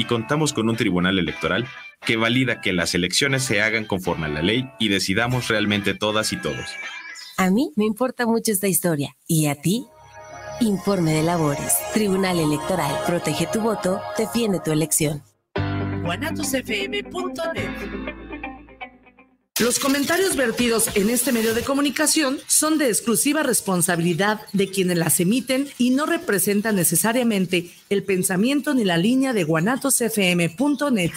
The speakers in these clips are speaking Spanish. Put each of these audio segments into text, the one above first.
y contamos con un tribunal electoral que valida que las elecciones se hagan conforme a la ley y decidamos realmente todas y todos. A mí me importa mucho esta historia. ¿Y a ti? Informe de labores. Tribunal Electoral. Protege tu voto. Defiende tu elección. Los comentarios vertidos en este medio de comunicación son de exclusiva responsabilidad de quienes las emiten y no representan necesariamente el pensamiento ni la línea de guanatosfm.net.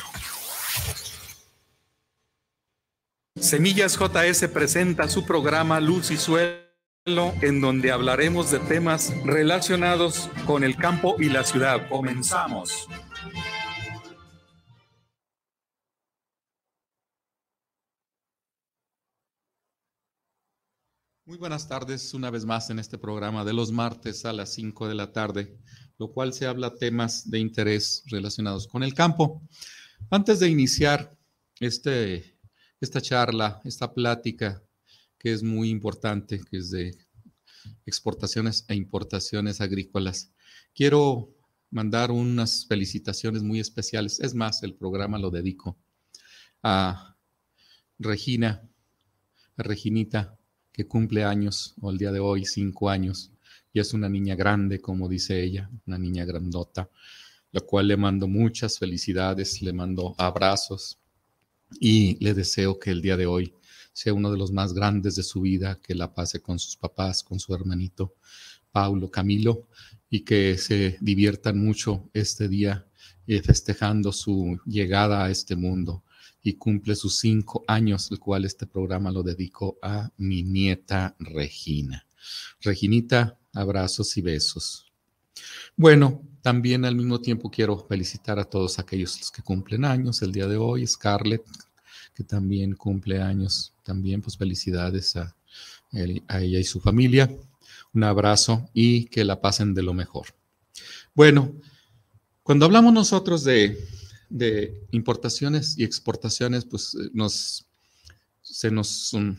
Semillas JS presenta su programa Luz y Suelo, en donde hablaremos de temas relacionados con el campo y la ciudad. Comenzamos. Muy buenas tardes, una vez más en este programa de los martes a las 5 de la tarde, lo cual se habla temas de interés relacionados con el campo. Antes de iniciar este, esta charla, esta plática, que es muy importante, que es de exportaciones e importaciones agrícolas, quiero mandar unas felicitaciones muy especiales. Es más, el programa lo dedico a Regina, a Reginita que cumple años, o el día de hoy, cinco años, y es una niña grande, como dice ella, una niña grandota, la cual le mando muchas felicidades, le mando abrazos y le deseo que el día de hoy sea uno de los más grandes de su vida, que la pase con sus papás, con su hermanito Paulo Camilo, y que se diviertan mucho este día eh, festejando su llegada a este mundo y cumple sus cinco años, el cual este programa lo dedico a mi nieta Regina. Reginita, abrazos y besos. Bueno, también al mismo tiempo quiero felicitar a todos aquellos que cumplen años el día de hoy. Scarlett, que también cumple años, también pues felicidades a, a ella y su familia. Un abrazo y que la pasen de lo mejor. Bueno, cuando hablamos nosotros de de importaciones y exportaciones, pues eh, nos, se nos um,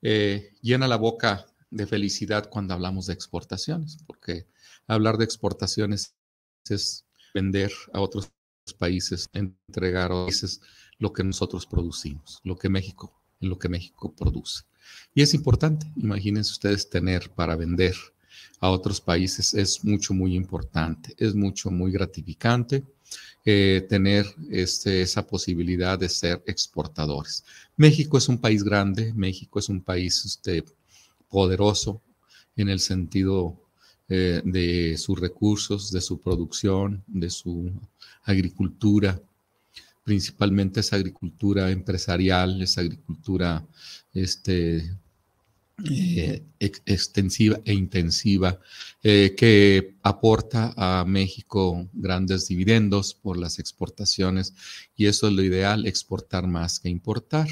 eh, llena la boca de felicidad cuando hablamos de exportaciones, porque hablar de exportaciones es vender a otros países, entregar a países lo que nosotros producimos, lo que México, lo que México produce. Y es importante, imagínense ustedes tener para vender a otros países, es mucho, muy importante, es mucho, muy gratificante eh, tener este, esa posibilidad de ser exportadores. México es un país grande, México es un país este, poderoso en el sentido eh, de sus recursos, de su producción, de su agricultura, principalmente esa agricultura empresarial, esa agricultura este, eh, extensiva e intensiva eh, que aporta a México grandes dividendos por las exportaciones y eso es lo ideal, exportar más que importar.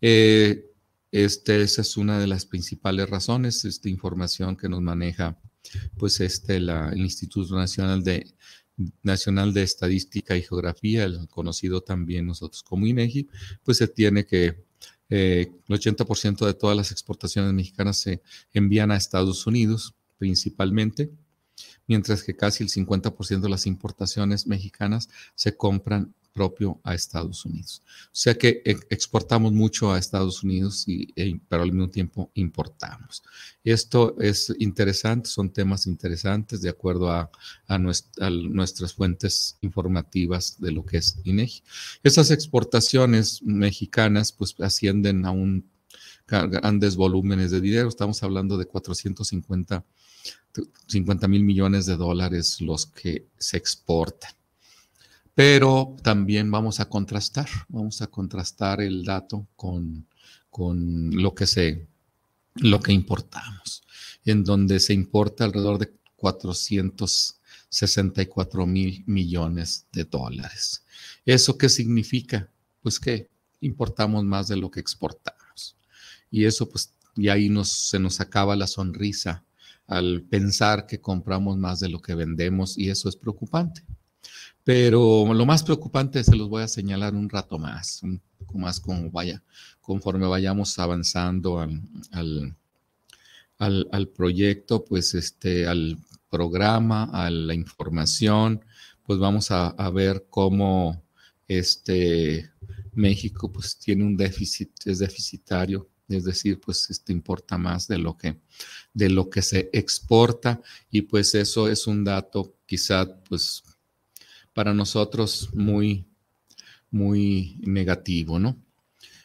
Eh, este, esa es una de las principales razones, esta información que nos maneja pues este, el Instituto Nacional de, Nacional de Estadística y Geografía, el conocido también nosotros como INEGI, pues se tiene que eh, el 80% de todas las exportaciones mexicanas se envían a Estados Unidos principalmente, mientras que casi el 50% de las importaciones mexicanas se compran propio a Estados Unidos. O sea que exportamos mucho a Estados Unidos, y, e, pero al mismo tiempo importamos. Esto es interesante, son temas interesantes de acuerdo a, nuestras fuentes informativas de lo que es INEGI. Esas exportaciones mexicanas pues ascienden a un grandes volúmenes de dinero. Estamos hablando de 450 50 mil millones de dólares los que se exportan. Pero también vamos a contrastar, vamos a contrastar el dato con, con lo que se, lo que importamos, en donde se importa alrededor de 464 mil millones de dólares. ¿Eso qué significa? Pues que importamos más de lo que exportamos. Y eso, pues, y ahí nos, se nos acaba la sonrisa al pensar que compramos más de lo que vendemos y eso es preocupante. Pero lo más preocupante se los voy a señalar un rato más, un poco más como vaya, conforme vayamos avanzando al, al, proyecto, pues este, al programa, a la información, pues vamos a, ver cómo este, México pues tiene un déficit, es deficitario, es decir, pues este importa más de lo que, de lo que se exporta y pues eso es un dato quizá pues para nosotros muy, muy negativo, ¿no?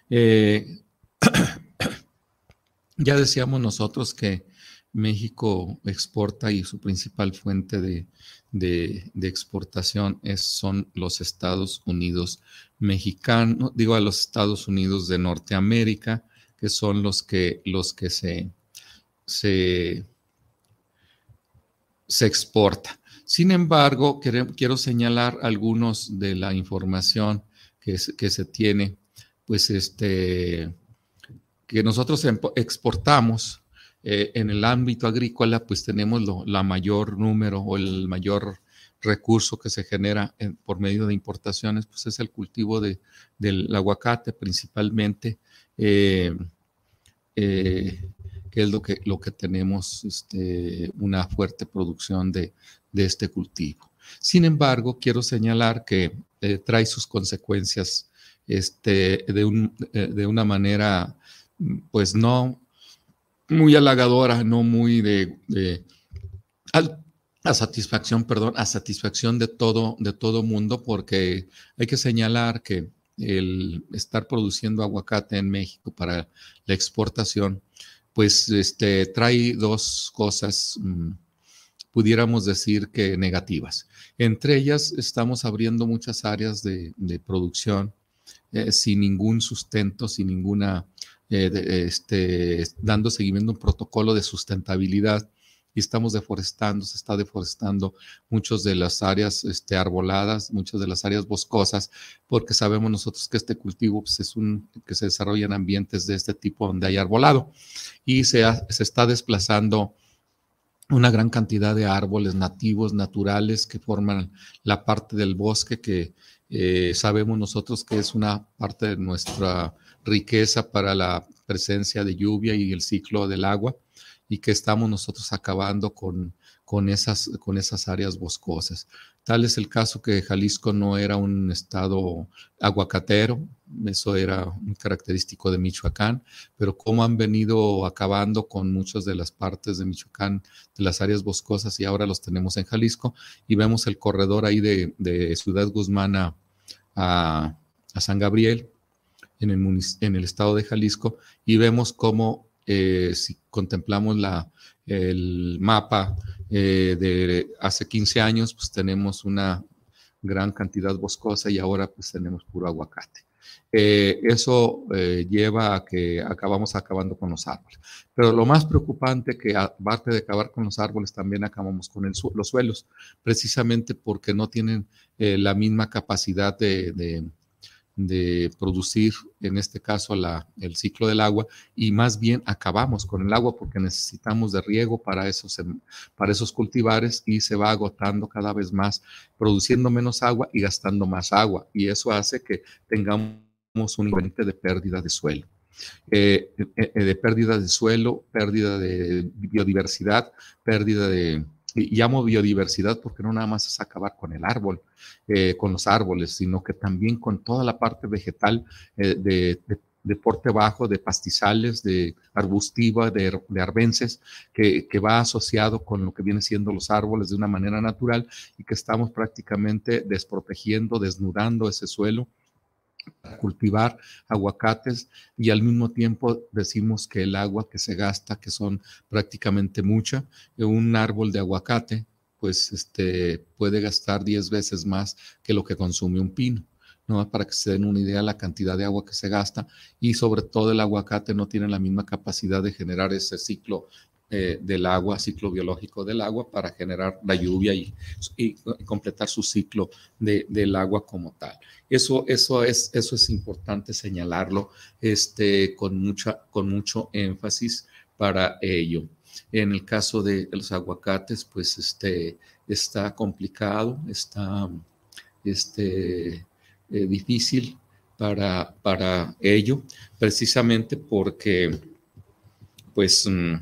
Eh, ya decíamos nosotros que México exporta y su principal fuente de, exportación es, son los Estados Unidos mexicanos, digo a los Estados Unidos de Norteamérica, que son los que, los que se, se, se exporta. Sin embargo, quiero señalar algunos de la información que, se tiene, pues este, que nosotros exportamos eh, en el ámbito agrícola, pues tenemos la mayor número o el mayor recurso que se genera por medio de importaciones, pues es el cultivo de, del aguacate principalmente, eh, eh, que es lo que, lo que tenemos este, una fuerte producción de, de, este cultivo. Sin embargo, quiero señalar que trae sus consecuencias este, de, un, de una manera, pues no muy halagadora, no muy de, a, satisfacción, perdón, a satisfacción de todo, de todo mundo, porque hay que señalar que el estar produciendo aguacate en México para la exportación, pues este, trae dos cosas, mm, pudiéramos decir que negativas. Entre ellas estamos abriendo muchas áreas de, producción eh, sin ningún sustento, sin ninguna eh, este, dando seguimiento a un protocolo de sustentabilidad y estamos deforestando, se está deforestando muchas de las áreas este, arboladas, muchas de las áreas boscosas, porque sabemos nosotros que este cultivo pues, es un que se desarrolla en ambientes de este tipo donde hay arbolado y se, se está desplazando una gran cantidad de árboles nativos, naturales, que forman la parte del bosque que eh, sabemos nosotros que es una parte de nuestra riqueza para la presencia de lluvia y el ciclo del agua y que estamos nosotros acabando con, con, esas, con esas áreas boscosas. Tal es el caso que Jalisco no era un estado aguacatero, eso era un característico de Michoacán, pero cómo han venido acabando con muchas de las partes de Michoacán, de las áreas boscosas, y ahora los tenemos en Jalisco, y vemos el corredor ahí de, Ciudad Guzmán a, a San Gabriel, en el, estado de Jalisco y vemos cómo eh, si contemplamos la, el mapa eh, de hace 15 años, pues tenemos una gran cantidad boscosa y ahora pues tenemos puro aguacate. Eh, eso lleva a que acabamos acabando con los árboles. Pero lo más preocupante que aparte de acabar con los árboles, también acabamos con el, los suelos, precisamente porque no tienen la misma capacidad de de producir, en este caso, la, el ciclo del agua, y más bien acabamos con el agua porque necesitamos de riego para esos, para esos cultivares y se va agotando cada vez más, produciendo menos agua y gastando más agua, y eso hace que tengamos un nivel de pérdida de suelo. Eh, eh, eh, de pérdida de suelo, pérdida de biodiversidad, pérdida de, y llamo biodiversidad porque no nada más es acabar con el árbol, eh, con los árboles, sino que también con toda la parte vegetal eh, de, porte bajo, de pastizales, de arbustiva, de, de que, que, va asociado con lo que viene siendo los árboles de una manera natural y que estamos prácticamente desprotegiendo, desnudando ese suelo cultivar aguacates y al mismo tiempo decimos que el agua que se gasta, que son prácticamente mucha, un árbol de aguacate, pues este, puede gastar 10 veces más que lo que consume un pino. ¿no? Para que se den una idea de la cantidad de agua que se gasta y sobre todo el aguacate no tiene la misma capacidad de generar ese ciclo eh, del agua, ciclo biológico del agua, para generar la lluvia y, completar su ciclo del agua como tal. Eso, eso, es, eso es importante señalarlo este, con, mucha, con mucho énfasis para ello. En el caso de los aguacates, pues este, está complicado, está este, eh, difícil para, para ello, precisamente porque pues mm,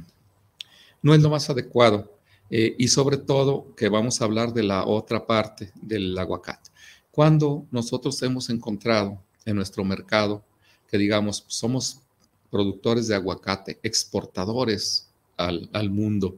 no es lo más adecuado Eh, y sobre todo que vamos a hablar de la otra parte del aguacate. Cuando nosotros hemos encontrado en nuestro mercado que digamos somos productores de aguacate, exportadores al, al mundo,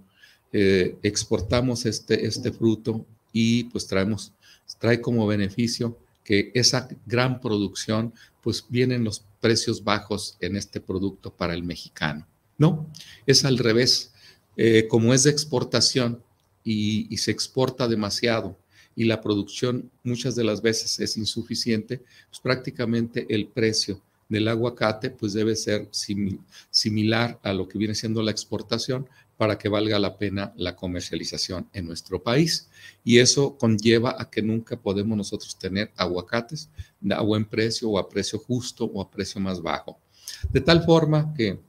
eh, exportamos este, este fruto y pues traemos, trae como beneficio que esa gran producción, pues vienen los precios bajos en este producto para el mexicano. No, es al revés. Eh, como es de exportación y, se exporta demasiado y la producción muchas de las veces es insuficiente, pues prácticamente el precio del aguacate pues debe ser similar a lo que viene siendo la exportación para que valga la pena la comercialización en nuestro país. Y eso conlleva a que nunca podemos nosotros tener aguacates a buen precio o a precio justo o a precio más bajo. De tal forma que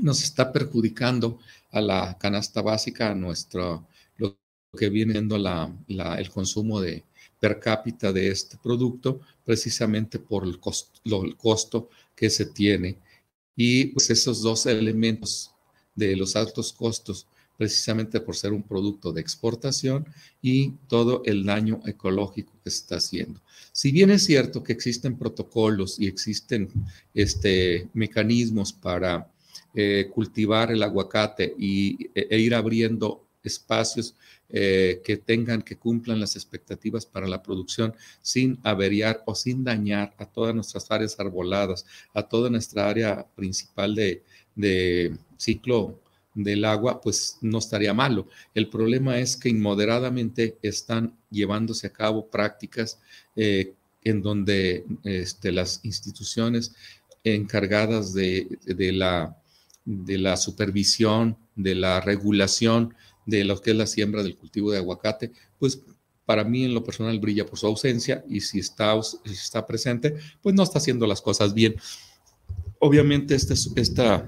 nos está perjudicando a la canasta básica, a nuestro, lo que viene siendo el consumo de per cápita de este producto, precisamente por el costo, el costo que se tiene. Y pues esos dos elementos de los altos costos, precisamente por ser un producto de exportación y todo el daño ecológico que se está haciendo. Si bien es cierto que existen protocolos y existen este, mecanismos para eh, cultivar el aguacate y, e, e ir abriendo espacios eh, que tengan, que cumplan las expectativas para la producción sin averiar o sin dañar a todas nuestras áreas arboladas, a toda nuestra área principal de, ciclo del agua, pues no estaría malo. El problema es que inmoderadamente están llevándose a cabo prácticas eh, en donde este, las instituciones encargadas de, de, la de la supervisión, de la regulación de lo que es la siembra del cultivo de aguacate, pues para mí en lo personal brilla por su ausencia y si está, está presente, pues no está haciendo las cosas bien. Obviamente este, esta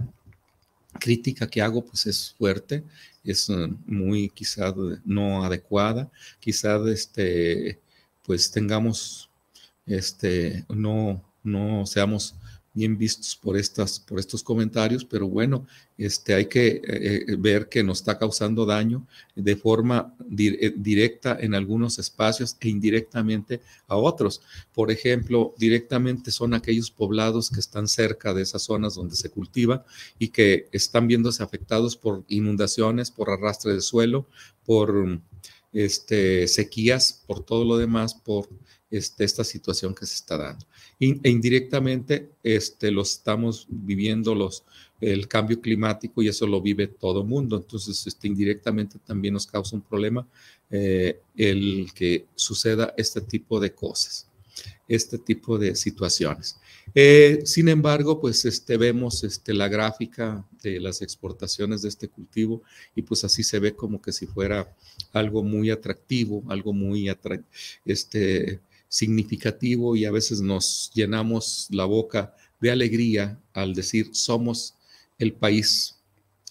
crítica que hago pues es fuerte, es eh, muy quizá no adecuada, quizá este, pues tengamos, este, no, no seamos bien vistos por, estas, por estos comentarios, pero bueno, este, hay que eh, eh, ver que nos está causando daño de forma eh, directa en algunos espacios e indirectamente a otros. Por ejemplo, directamente son aquellos poblados que están cerca de esas zonas donde se cultiva y que están viéndose afectados por inundaciones, por arrastre de suelo, por este, sequías, por todo lo demás, por este, esta situación que se está dando. e indirectamente este, lo estamos viviendo los, el cambio climático y eso lo vive todo mundo. Entonces, este, indirectamente también nos causa un problema eh, el que suceda este tipo de cosas, este tipo de situaciones. Eh, sin embargo, pues este, vemos este, la gráfica de las exportaciones de este cultivo y pues así se ve como que si fuera algo muy atractivo, algo muy este, significativo y a veces nos llenamos la boca de alegría al decir somos el país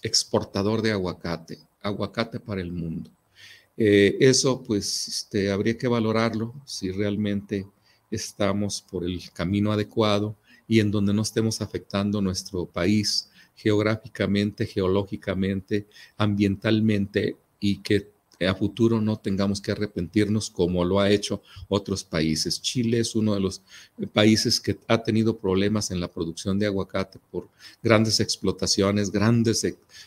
exportador de aguacate, aguacate para el mundo. Eh, eso pues este, habría que valorarlo si realmente estamos por el camino adecuado y en donde no estemos afectando nuestro país geográficamente, geológicamente, ambientalmente y que a futuro no tengamos que arrepentirnos como lo ha hecho otros países. Chile es uno de los países que ha tenido problemas en la producción de aguacate por grandes explotaciones, grandes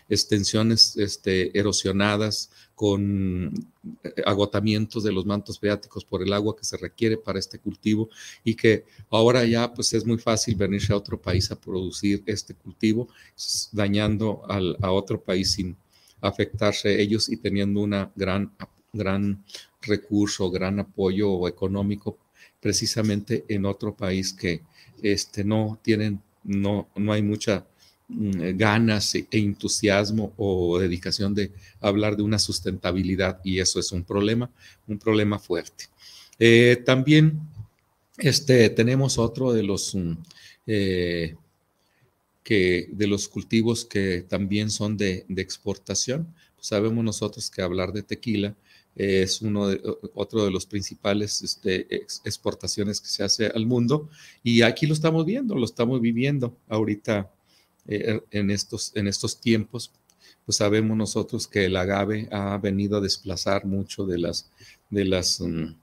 extensiones este, erosionadas con eh, agotamientos de los mantos freáticos por el agua que se requiere para este cultivo y que ahora ya pues es muy fácil venirse a otro país a producir este cultivo dañando a otro país sin afectarse ellos y teniendo una gran, gran recurso, gran apoyo económico precisamente en otro país que este, no tienen, no, no hay mucha mm, ganas e, entusiasmo o dedicación de hablar de una sustentabilidad y eso es un problema, un problema fuerte. Eh, también este, tenemos otro de los mm, eh, que de los cultivos que también son de, exportación. Pues sabemos nosotros que hablar de tequila es uno de, otro de los principales este, exportaciones que se hace al mundo y aquí lo estamos viendo, lo estamos viviendo ahorita eh, en, estos, en estos tiempos pues sabemos nosotros que el agave ha venido a desplazar mucho de las, de las mm,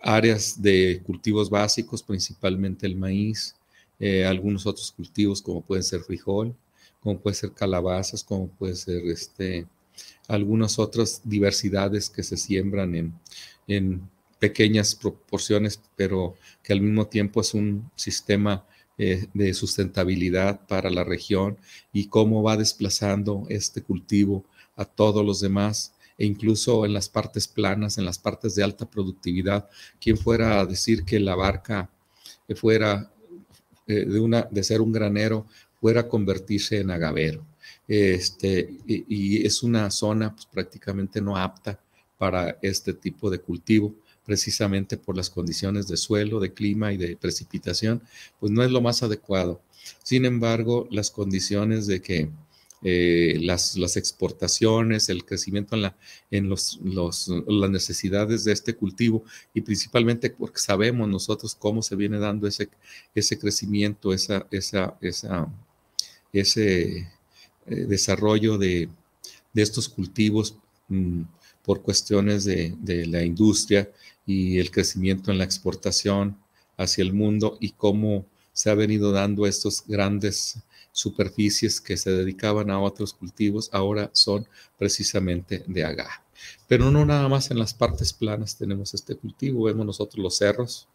áreas de cultivos básicos, principalmente el maíz, eh, algunos otros cultivos como pueden ser frijol, como puede ser calabazas, como puede ser este, algunas otras diversidades que se siembran en, en pequeñas proporciones, pero que al mismo tiempo es un sistema eh, de sustentabilidad para la región y cómo va desplazando este cultivo a todos los demás e incluso en las partes planas, en las partes de alta productividad, quien fuera a decir que la barca fuera de, una, de ser un granero, fuera a convertirse en agavero. Este, y, es una zona pues, prácticamente no apta para este tipo de cultivo, precisamente por las condiciones de suelo, de clima y de precipitación, pues no es lo más adecuado. Sin embargo, las condiciones de que eh, las, las, exportaciones, el crecimiento en, la, en los, los, las necesidades de este cultivo y principalmente porque sabemos nosotros cómo se viene dando ese, ese crecimiento, esa, esa, esa, ese eh, desarrollo de, de, estos cultivos mm, por cuestiones de, de la industria y el crecimiento en la exportación hacia el mundo y cómo se ha venido dando estos grandes superficies que se dedicaban a otros cultivos ahora son precisamente de agave. Pero no nada más en las partes planas tenemos este cultivo, vemos nosotros los cerros,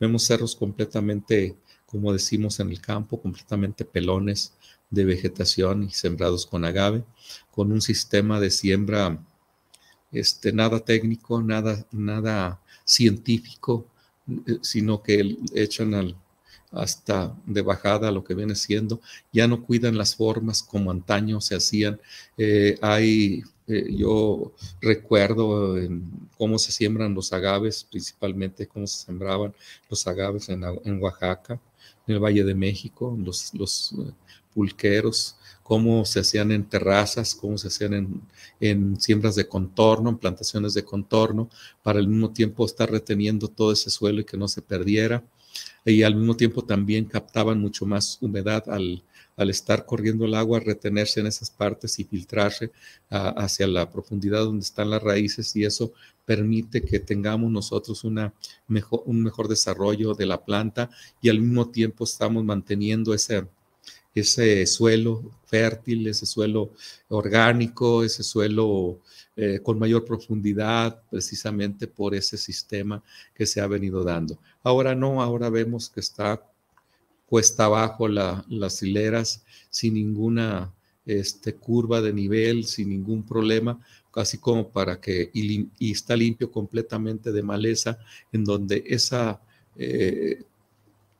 vemos cerros completamente, como decimos en el campo, completamente pelones de vegetación y sembrados con agave, con un sistema de siembra este, nada técnico, nada, nada científico, eh, sino que echan al, hasta de bajada lo que viene siendo, ya no cuidan las formas como antaño se hacían. Eh, hay, eh, yo recuerdo cómo se siembran los agaves, principalmente cómo se sembraban los agaves en, Oaxaca, en el Valle de México, los, los eh, pulqueros, cómo se hacían en terrazas, cómo se hacían en, en, siembras de contorno, en plantaciones de contorno, para al mismo tiempo estar reteniendo todo ese suelo y que no se perdiera y al mismo tiempo también captaban mucho más humedad al, al estar corriendo el agua, retenerse en esas partes y filtrarse hacia la profundidad donde están las raíces y eso permite que tengamos nosotros una mejor, un mejor desarrollo de la planta y al mismo tiempo estamos manteniendo ese, ese suelo fértil, ese suelo orgánico, ese suelo eh, con mayor profundidad, precisamente por ese sistema que se ha venido dando. Ahora no, ahora vemos que está cuesta abajo las hileras sin ninguna este, curva de nivel, sin ningún problema, casi como para que, y, está limpio completamente de maleza, en donde esa eh,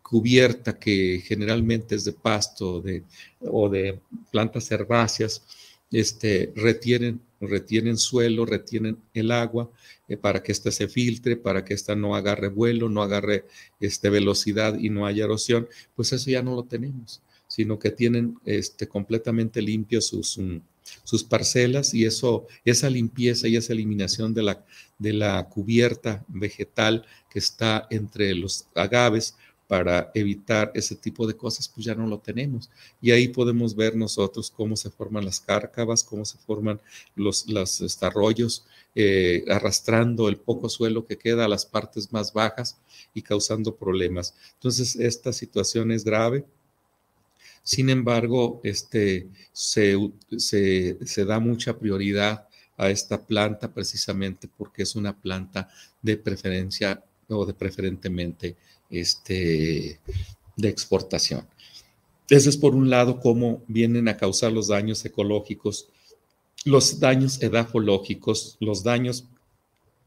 cubierta que generalmente es de pasto o de plantas herbáceas, este, retienen, retienen suelo, retienen el agua eh, para que ésta se filtre, para que ésta no agarre vuelo, no agarre este, velocidad y no haya erosión, pues eso ya no lo tenemos, sino que tienen este, completamente limpios sus, mm, sus parcelas y eso, esa limpieza y esa eliminación de la, de la cubierta vegetal que está entre los agaves para evitar ese tipo de cosas, pues ya no lo tenemos. Y ahí podemos ver nosotros cómo se forman las cárcavas, cómo se forman los, los arroyos, eh, arrastrando el poco suelo que queda a las partes más bajas y causando problemas. Entonces, esta situación es grave. Sin embargo, este, se, se, se da mucha prioridad a esta planta precisamente porque es una planta de preferencia o de preferentemente este, de exportación. Ese es por un lado cómo vienen a causar los daños ecológicos, los daños edafológicos, los daños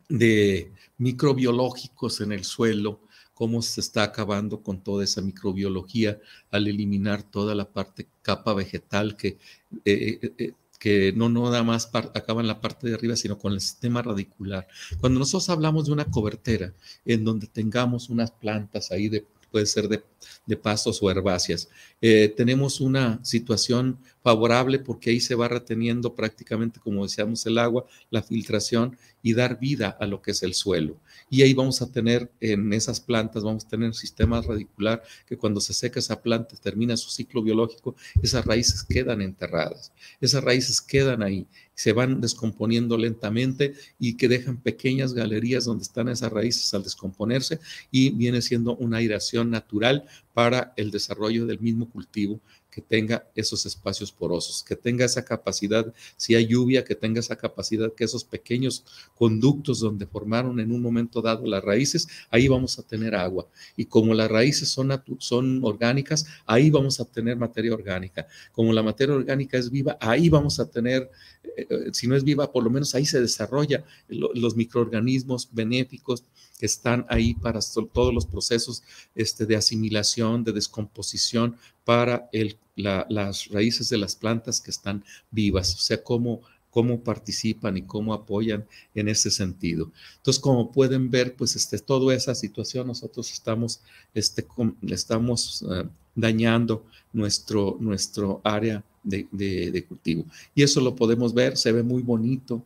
de microbiológicos en el suelo, cómo se está acabando con toda esa microbiología al eliminar toda la parte capa vegetal que eh, eh, eh, que no, no nada más acaba en la parte de arriba, sino con el sistema radicular. Cuando nosotros hablamos de una cobertera en donde tengamos unas plantas ahí de puede ser de, de pastos o herbáceas. Eh, tenemos una situación favorable porque ahí se va reteniendo prácticamente, como decíamos, el agua, la filtración y dar vida a lo que es el suelo. Y ahí vamos a tener en esas plantas, vamos a tener un sistema radicular que cuando se seca esa planta, termina su ciclo biológico, esas raíces quedan enterradas, esas raíces quedan ahí, se van descomponiendo lentamente y que dejan pequeñas galerías donde están esas raíces al descomponerse y viene siendo una aireación natural para el desarrollo del mismo cultivo que tenga esos espacios porosos, que tenga esa capacidad, si hay lluvia, que tenga esa capacidad, que esos pequeños conductos donde formaron en un momento dado las raíces, ahí vamos a tener agua. Y como las raíces son, son orgánicas, ahí vamos a tener materia orgánica. Como la materia orgánica es viva, ahí vamos a tener, eh, eh, si no es viva, por lo menos ahí se desarrolla los microorganismos benéficos que están ahí para todos los procesos este, de asimilación, de descomposición para el, las raíces de las plantas que están vivas, o sea, cómo, cómo participan y cómo apoyan en ese sentido. Entonces, como pueden ver, pues este, toda esa situación nosotros estamos, este, estamos uh, dañando nuestro, nuestro área de, de, cultivo. Y eso lo podemos ver, se ve muy bonito.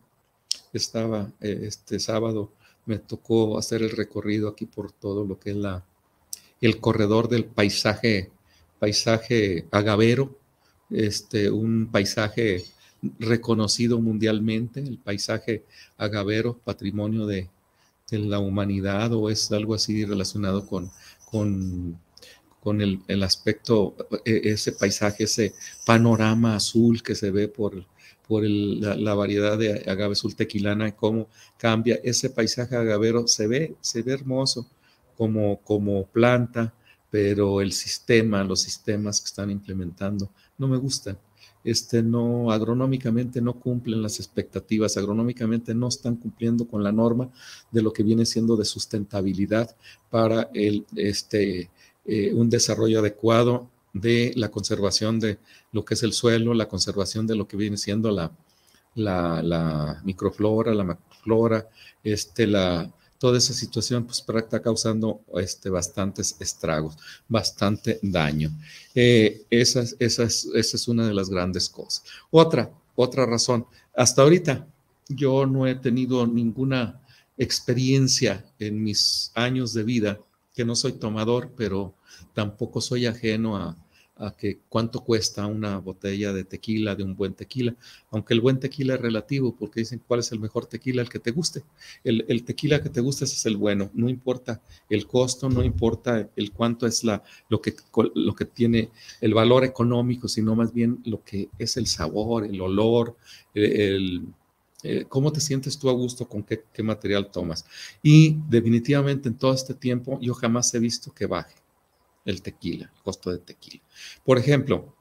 Estaba eh, este sábado me tocó hacer el recorrido aquí por todo lo que es la, el corredor del paisaje, paisaje agavero, este, un paisaje reconocido mundialmente, el paisaje agavero, patrimonio de, la humanidad o es algo así relacionado con, con, con el, el, aspecto, e, ese paisaje, ese panorama azul que se ve por, por la, variedad de agave tequilana y cómo cambia ese paisaje agavero. Se ve, se ve hermoso como, como planta, pero el sistema, los sistemas que están implementando no me gustan. Este, no, agronómicamente no cumplen las expectativas, agronómicamente no están cumpliendo con la norma de lo que viene siendo de sustentabilidad para el, este, eh, un desarrollo adecuado de la conservación de lo que es el suelo, la conservación de lo que viene siendo la, la, microflora, la macroflora, este, la, toda esa situación pues está causando este, bastantes estragos, bastante daño. Eh, esa, esa, es, esa es una de las grandes cosas. Otra, otra razón, hasta ahorita yo no he tenido ninguna experiencia en mis años de vida, no soy tomador, pero tampoco soy ajeno a, que cuánto cuesta una botella de tequila, de un buen tequila, aunque el buen tequila es relativo, porque dicen cuál es el mejor tequila, el que te guste. El, tequila que te guste es el bueno, no importa el costo, no importa el cuánto es la, lo, que, lo que tiene el valor económico, sino más bien lo que es el sabor, el olor, el, eh, cómo te sientes tú a gusto con qué, material tomas. Y definitivamente en todo este tiempo yo jamás he visto que baje el tequila, el costo de tequila. Por ejemplo,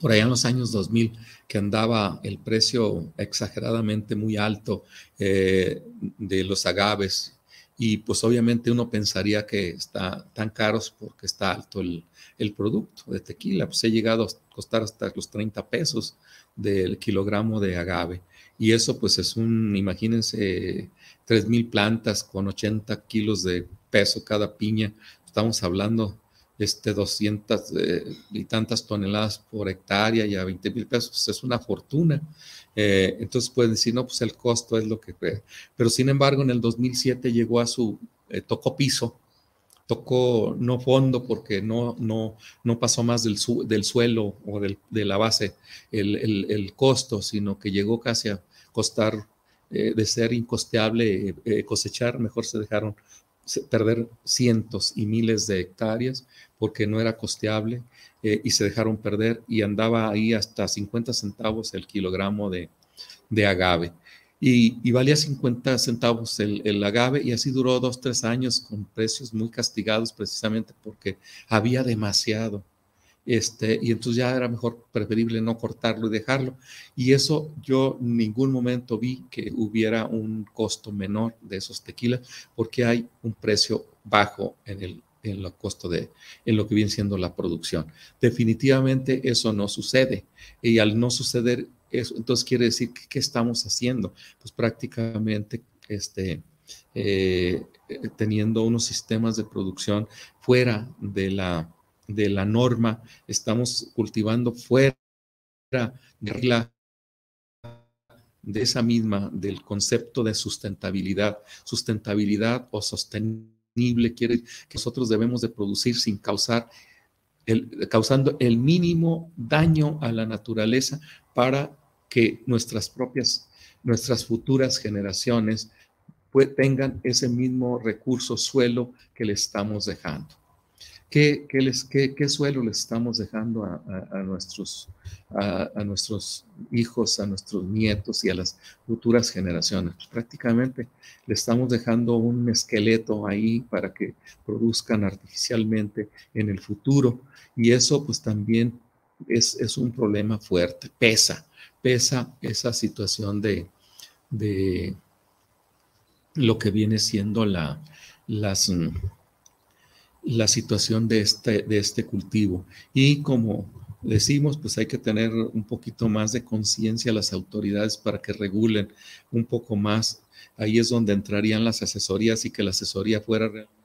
por allá en los años 2000, que andaba el precio exageradamente muy alto eh, de los agaves, y pues obviamente uno pensaría que está tan caros porque está alto el, el producto de tequila, pues he llegado a costar hasta los 30 pesos del kilogramo de agave. Y eso pues es un, imagínense, 3.000 plantas con 80 kilos de peso cada piña, estamos hablando este 200 eh, y tantas toneladas por hectárea y a 20 mil pesos, es una fortuna. Eh, entonces pueden decir, no, pues el costo es lo que. Pero sin embargo, en el 2007 llegó a su, eh, tocó piso, tocó no fondo porque no, no, no pasó más del, del suelo o del, de la base el, el, el, costo, sino que llegó casi a costar, de ser incosteable cosechar, mejor se dejaron perder cientos y miles de hectáreas porque no era costeable eh, y se dejaron perder y andaba ahí hasta 50 centavos el kilogramo de, agave. Y, valía 50 centavos el, el, agave y así duró dos, tres años con precios muy castigados precisamente porque había demasiado. Este, y entonces ya era mejor preferible no cortarlo y dejarlo. Y eso yo en ningún momento vi que hubiera un costo menor de esos tequilas, porque hay un precio bajo en el, en lo costo de, en lo que viene siendo la producción. Definitivamente eso no sucede. Y al no suceder eso, entonces quiere decir que, ¿qué estamos haciendo? Pues prácticamente este, eh, teniendo unos sistemas de producción fuera de la, de la norma, estamos cultivando fuera de la de esa misma, del concepto de sustentabilidad. Sustentabilidad o sostenible quiere que nosotros debemos de producir sin causar, el, causando el mínimo daño a la naturaleza para que nuestras propias, nuestras futuras generaciones pues, tengan ese mismo recurso suelo que le estamos dejando. ¿Qué, qué, suelo les estamos dejando a, nuestros, a, nuestros hijos, a nuestros nietos y a las futuras generaciones? Prácticamente le estamos dejando un esqueleto ahí para que produzcan artificialmente en el futuro. Y eso pues también es, es un problema fuerte, pesa, pesa esa situación de, de lo que viene siendo la, las la situación de este, de este cultivo. Y como decimos, pues hay que tener un poquito más de conciencia las autoridades para que regulen un poco más. Ahí es donde entrarían las asesorías y que la asesoría fuera realmente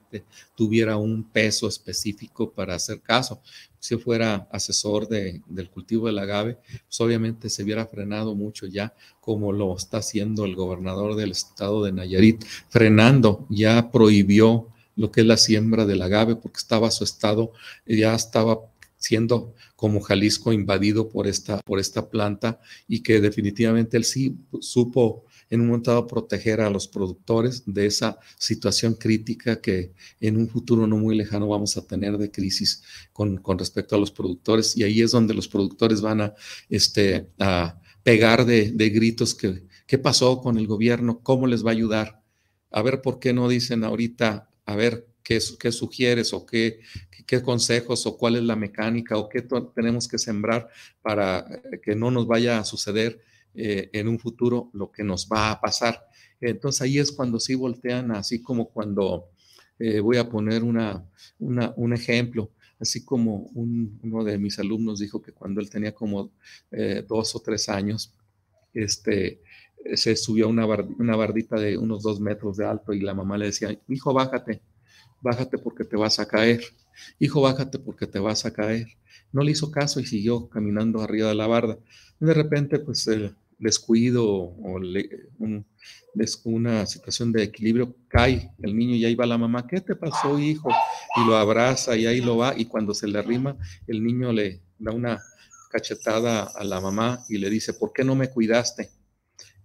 tuviera un peso específico para hacer caso. Si fuera asesor de, del cultivo del agave, pues obviamente se hubiera frenado mucho ya, como lo está haciendo el gobernador del estado de Nayarit, frenando, ya prohibió lo que es la siembra del agave, porque estaba su estado, ya estaba siendo como Jalisco invadido por esta, por esta planta y que definitivamente él sí supo en un momento proteger a los productores de esa situación crítica que en un futuro no muy lejano vamos a tener de crisis con, con respecto a los productores y ahí es donde los productores van a, este, a pegar de, de gritos que, qué pasó con el gobierno, cómo les va a ayudar. A ver por qué no dicen ahorita a ver qué, qué sugieres o qué, qué, consejos o cuál es la mecánica o qué tenemos que sembrar para eh, que no nos vaya a suceder eh, en un futuro lo que nos va a pasar. Entonces ahí es cuando sí voltean, así como cuando eh, voy a poner una, un ejemplo, así como uno de mis alumnos dijo que cuando él tenía como dos o tres años, este, se subió una, una bardita de unos dos metros de alto y la mamá le decía, hijo, bájate, bájate porque te vas a caer, hijo, bájate porque te vas a caer. No le hizo caso y siguió caminando arriba de la barda. de repente, pues el descuido o una situación de equilibrio cae el niño y ahí va la mamá, ¿qué te pasó, hijo? Y lo abraza y ahí lo va y cuando se le arrima, el niño le da una cachetada a la mamá y le dice, ¿por qué no me cuidaste?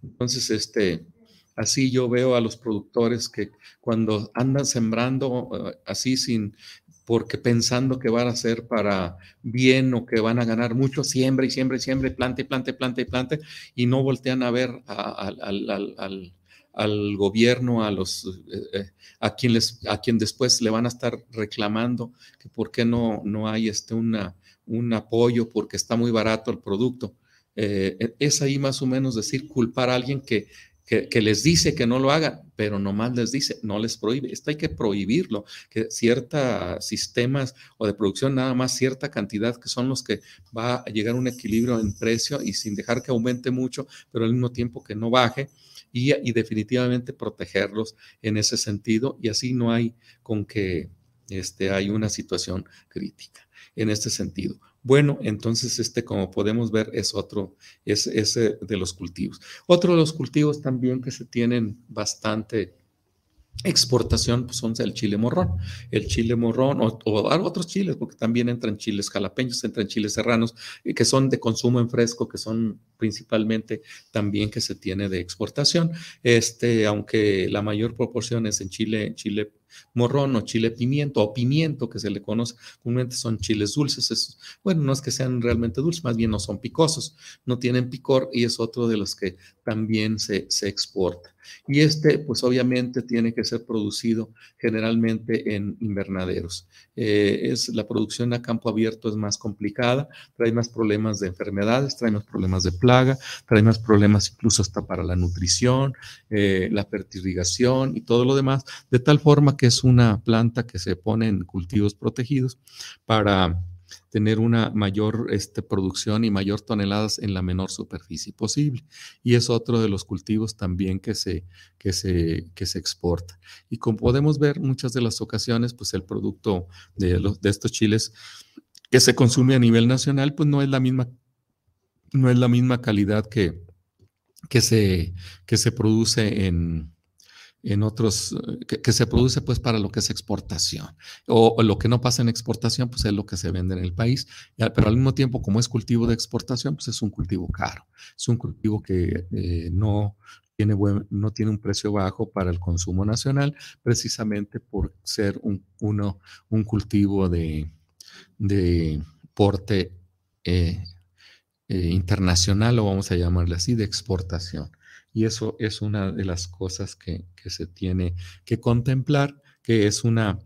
Entonces, este, así yo veo a los productores que cuando andan sembrando eh, así sin, porque pensando que van a ser para bien o que van a ganar mucho, siembra y siembra y siembra, y plante, plante, plante y plante, y no voltean a ver al, gobierno, a los eh, eh, a quien les, a quien después le van a estar reclamando que por qué no, no hay este una, un apoyo porque está muy barato el producto. Eh, es ahí más o menos decir culpar a alguien que, que, les dice que no lo hagan, pero nomás les dice, no les prohíbe. Esto hay que prohibirlo, que ciertos sistemas o de producción, nada más cierta cantidad que son los que va a llegar a un equilibrio en precio y sin dejar que aumente mucho, pero al mismo tiempo que no baje. Y, y definitivamente protegerlos en ese sentido y así no hay con que este, hay una situación crítica en este sentido. Bueno, entonces este, como podemos ver, es otro, es ese de los cultivos. Otro de los cultivos también que se tienen bastante exportación pues son el chile morrón, el chile morrón o, otros chiles, porque también entran chiles jalapeños, entran chiles serranos, eh, que son de consumo en fresco, que son principalmente también que se tiene de exportación. Este, aunque la mayor proporción es en chile, chile morrón o chile pimiento o pimiento que se le conoce comúnmente son chiles dulces. bueno, no es que sean realmente dulces, más bien no son picosos, no tienen picor y es otro de los que también se, se exporta. Y este, pues obviamente tiene que ser producido generalmente en invernaderos. Eh, es, la producción a campo abierto es más complicada, trae más problemas de enfermedades, trae más problemas de plaga, trae más problemas incluso hasta para la nutrición, eh, la fertilización y todo lo demás, de tal forma que es una planta que se pone en cultivos protegidos para tener una mayor este, producción y mayor toneladas en la menor superficie posible. Y es otro de los cultivos también que se, que se, que se exporta. Y como podemos ver, muchas de las ocasiones, pues el producto de, los, de estos chiles que se consume a nivel nacional, pues no es la misma, no es la misma calidad que, que, se, que se produce en, en otros, eh, que, se produce pues para lo que es exportación. O, lo que no pasa en exportación, pues es lo que se vende en el país. Pero al mismo tiempo, como es cultivo de exportación, pues es un cultivo caro. Es un cultivo que eh, no, tiene no tiene un precio bajo para el consumo nacional, precisamente por ser un, uno, un cultivo de, de porte eh, internacional, o vamos a llamarle así, de exportación. Y eso es una de las cosas que, se tiene que contemplar, que es una,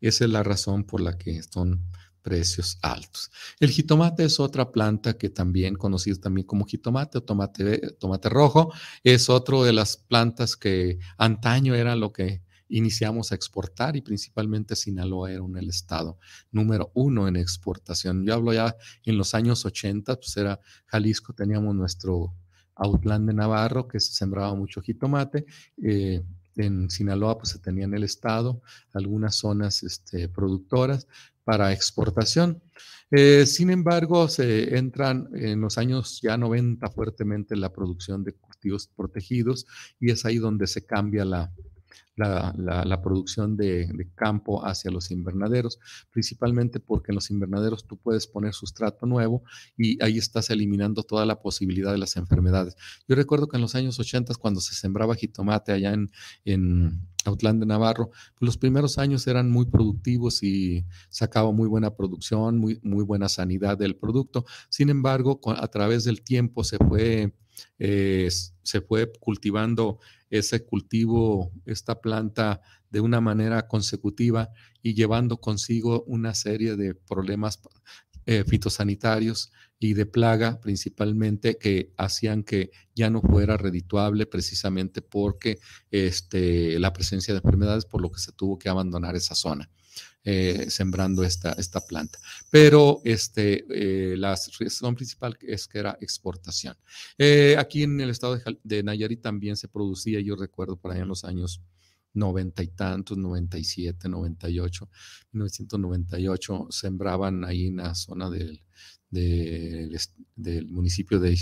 esa es la razón por la que son precios altos. El jitomate es otra planta que también conocido también como jitomate o tomate, tomate rojo. Es otro de las plantas que antaño era lo que iniciamos a exportar y principalmente Sinaloa era un el estado número uno en exportación. Yo hablo ya en los años 80, pues era Jalisco, teníamos nuestro Autlán de Navarro, que se sembraba mucho jitomate. Eh, en Sinaloa, pues se tenía en el estado algunas zonas este, productoras para exportación. Eh, sin embargo, se entran en los años ya 90 fuertemente en la producción de cultivos protegidos y es ahí donde se cambia la, la, producción de, campo hacia los invernaderos, principalmente porque en los invernaderos tú puedes poner sustrato nuevo y ahí estás eliminando toda la posibilidad de las enfermedades. Yo recuerdo que en los años 80, cuando se sembraba jitomate allá en, en Autlán de Navarro, pues los primeros años eran muy productivos y sacaba muy buena producción, muy, muy buena sanidad del producto. Sin embargo, a través del tiempo se fue, eh, se fue cultivando ese cultivo, esta planta de una manera consecutiva y llevando consigo una serie de problemas eh, fitosanitarios y de plaga principalmente que hacían que ya no fuera redituable precisamente porque este, la presencia de enfermedades por lo que se tuvo que abandonar esa zona. Eh, sembrando esta, esta planta. Pero este, eh, la razón principal es que era exportación. Eh, aquí en el estado de, de, Nayarit también se producía, yo recuerdo por allá en los años noventa y tantos, 97, 98, 1998, sembraban ahí en la zona del, del, municipio de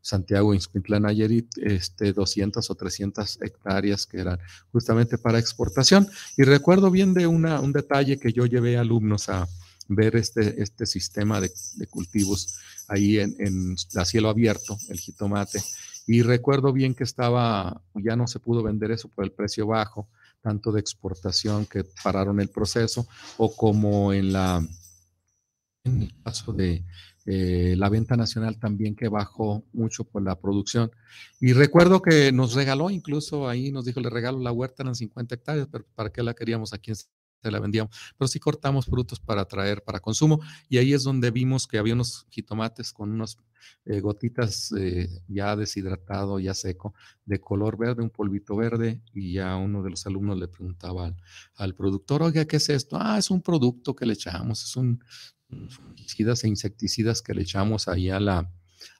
Santiago, Inspintlán, Nayarit, este, 200 o 300 hectáreas que eran justamente para exportación. Y recuerdo bien de una, un detalle que yo llevé alumnos a ver este, este sistema de, cultivos ahí en, en cielo abierto, el jitomate. Y recuerdo bien que estaba, ya no se pudo vender eso por el precio bajo, tanto de exportación que pararon el proceso, o como en la en el caso de eh, la venta nacional también que bajó mucho por la producción. Y recuerdo que nos regaló incluso ahí, nos dijo, le regalo la huerta, eran 50 hectáreas, pero ¿para qué la queríamos? ¿A quién se la vendíamos? Pero sí cortamos frutos para traer para consumo y ahí es donde vimos que había unos jitomates con unas eh, gotitas eh, ya deshidratado, ya seco, de color verde, un polvito verde y ya uno de los alumnos le preguntaba al, al productor, oiga, ¿qué es esto? Ah, es un producto que le echamos, es un, fungicidas e insecticidas que le echamos ahí a la,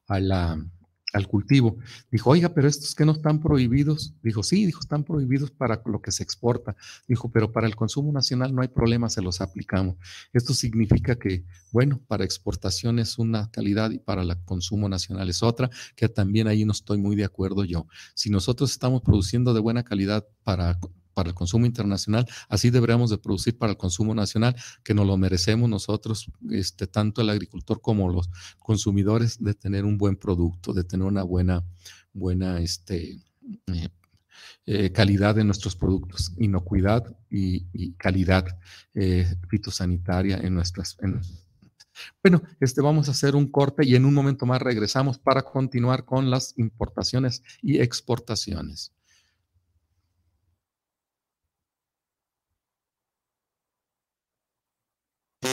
a la, al cultivo. Dijo, oiga, pero estos que no están prohibidos. Dijo, sí, dijo, están prohibidos para lo que se exporta. Dijo, pero para el consumo nacional no hay problema, se los aplicamos. Esto significa que, bueno, para exportación es una calidad y para el consumo nacional es otra, que también ahí no estoy muy de acuerdo yo. Si nosotros estamos produciendo de buena calidad para para el consumo internacional, así deberíamos de producir para el consumo nacional, que nos lo merecemos nosotros, este, tanto el agricultor como los consumidores, de tener un buen producto, de tener una buena, buena este, eh, eh, calidad de nuestros productos, inocuidad y, calidad eh, fitosanitaria en nuestras... bueno, este, vamos a hacer un corte y en un momento más regresamos para continuar con las importaciones y exportaciones.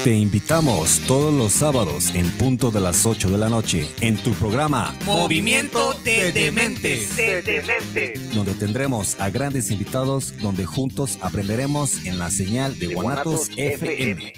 Te invitamos todos los sábados en punto de las 8 de la noche en tu programa Movimiento de Dementes, donde tendremos a grandes invitados donde juntos aprenderemos en la señal de Guanatos FM.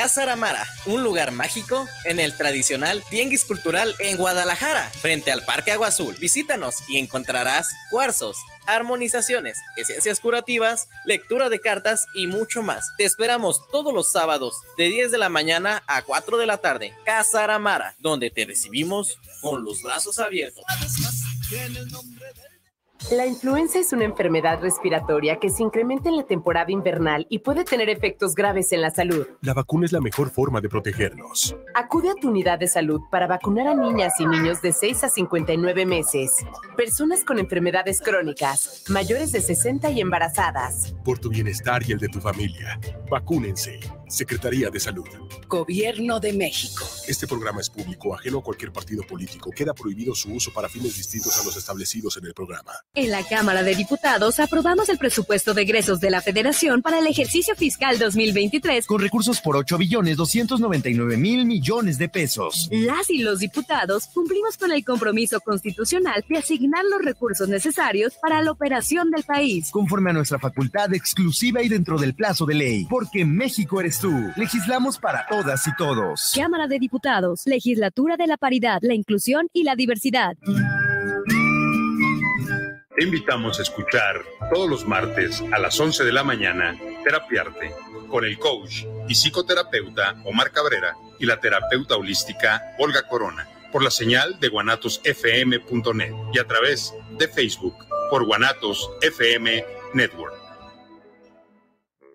Casa Aramara, un lugar mágico en el tradicional Tianguis Cultural en Guadalajara, frente al Parque Agua Azul. Visítanos y encontrarás cuarzos, armonizaciones, esencias curativas, lectura de cartas y mucho más. Te esperamos todos los sábados de 10 de la mañana a 4 de la tarde. Casa Aramara, donde te recibimos con los brazos abiertos. La influenza es una enfermedad respiratoria que se incrementa en la temporada invernal y puede tener efectos graves en la salud. La vacuna es la mejor forma de protegernos. Acude a tu unidad de salud para vacunar a niñas y niños de 6 a 59 meses, personas con enfermedades crónicas, mayores de 60 y embarazadas. Por tu bienestar y el de tu familia, vacúnense. Secretaría de Salud. Gobierno de México. Este programa es público, ajeno a cualquier partido político. Queda prohibido su uso para fines distintos a los establecidos en el programa. En la Cámara de Diputados aprobamos el presupuesto de egresos de la Federación para el ejercicio fiscal 2023 con recursos por 8 billones 299 mil millones de pesos. Las y los diputados cumplimos con el compromiso constitucional de asignar los recursos necesarios para la operación del país. Conforme a nuestra facultad exclusiva y dentro del plazo de ley. Porque México eres tú. Legislamos para todas y todos. Cámara de Diputados, Legislatura de la Paridad, la Inclusión y la Diversidad. Te invitamos a escuchar todos los martes a las 11 de la mañana Terapiarte con el coach y psicoterapeuta Omar Cabrera y la terapeuta holística Olga Corona por la señal de guanatosfm.net y a través de Facebook por Guanatos FM Network.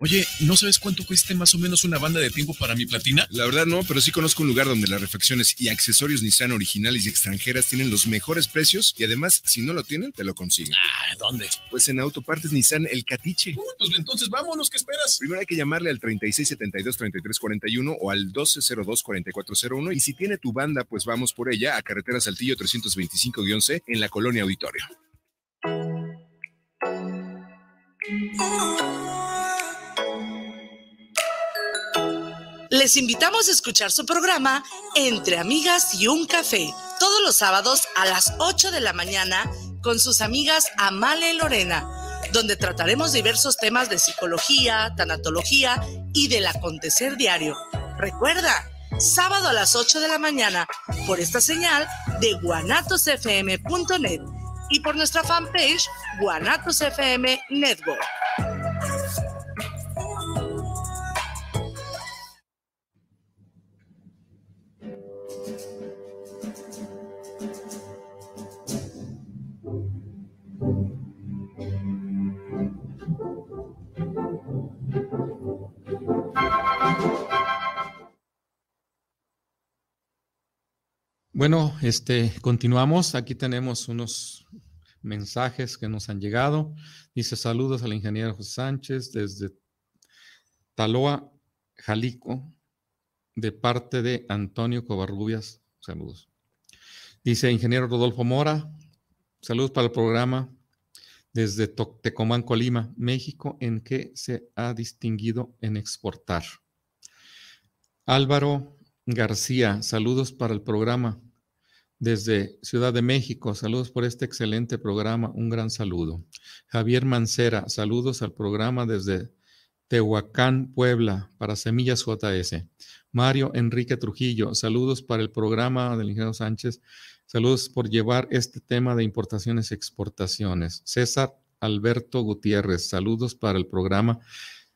Oye, ¿no sabes cuánto cueste más o menos una banda de tiempo para mi platina? La verdad no, pero sí conozco un lugar donde las refacciones y accesorios Nissan originales y extranjeras tienen los mejores precios y además, si no lo tienen, te lo consiguen. Ah, ¿dónde? Pues en Autopartes Nissan El Catiche. Uh, pues entonces vámonos, ¿qué esperas? Primero hay que llamarle al 3672-3341 o al 1202-4401 y si tiene tu banda, pues vamos por ella a Carretera Saltillo 325-C en la Colonia Auditorio. Les invitamos a escuchar su programa Entre Amigas y un Café, todos los sábados a las 8 de la mañana con sus amigas Amale y Lorena, donde trataremos diversos temas de psicología, tanatología y del acontecer diario. Recuerda, sábado a las 8 de la mañana por esta señal de guanatosfm.net y por nuestra fanpage Guanatos FM Network. Bueno, este, continuamos. Aquí tenemos unos mensajes que nos han llegado. Dice saludos al ingeniero José Sánchez desde Taloa, Jalico, de parte de Antonio Covarrubias. Saludos. Dice ingeniero Rodolfo Mora, saludos para el programa desde Tecomán, Colima, México, en que se ha distinguido en exportar. Álvaro García, saludos para el programa desde Ciudad de México. Saludos por este excelente programa. Un gran saludo. Javier Mancera, saludos al programa desde Tehuacán, Puebla, para Semillas JS. Mario Enrique Trujillo, saludos para el programa del ingeniero Sánchez. Saludos por llevar este tema de importaciones y exportaciones. César Alberto Gutiérrez, saludos para el programa.